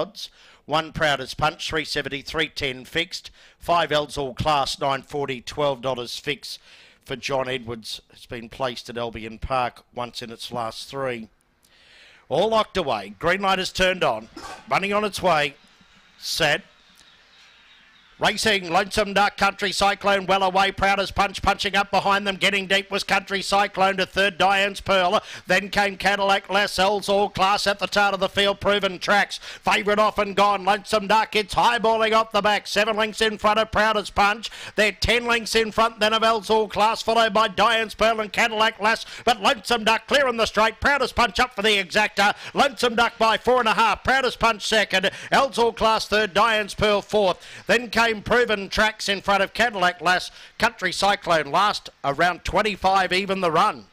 odds. One Proudest Punch, 370, 310 fixed. Five Els all class, 940, $12 fixed for John Edwards. It's been placed at Albion Park once in its last three. All locked away. Green light is turned on. Running on its way. Set. Racing, Lonesome Duck, Country Cyclone well away. Proudest Punch punching up behind them. Getting deep was Country Cyclone to third, Diane's Pearl. Then came Cadillac Lascelles, all class at the start of the field. Proven tracks. Favourite off and gone. Lonesome Duck, it's highballing off the back. Seven lengths in front of Proudest Punch. They're ten lengths in front then of Els All Class, followed by Diane's Pearl and Cadillac Lass. But Lonesome Duck clear in the straight. Proudest Punch up for the exacta. Lonesome Duck by four and a half. Proudest Punch second. Els All Class third. Diane's Pearl fourth. Then came proven tracks in front of Cadillac Lass. Country Cyclone last around 25 even the run.